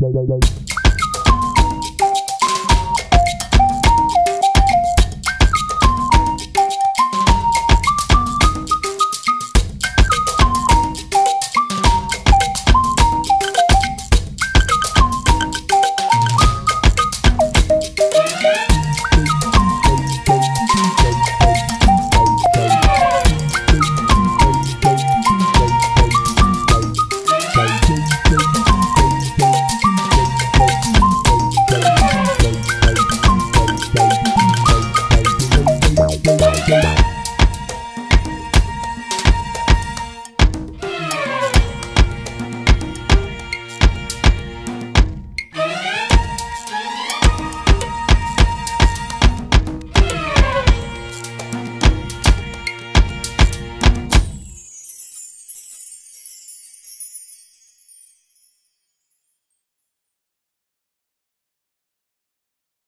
Yeah, yeah, yeah.